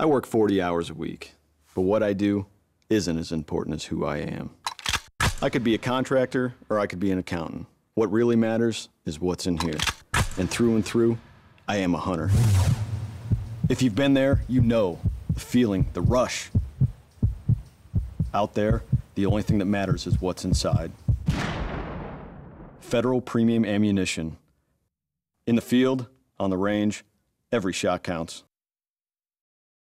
I work 40 hours a week, but what I do isn't as important as who I am. I could be a contractor or I could be an accountant. What really matters is what's in here. And through and through, I am a hunter. If you've been there, you know the feeling, the rush. Out there, the only thing that matters is what's inside. Federal premium ammunition. In the field, on the range, every shot counts.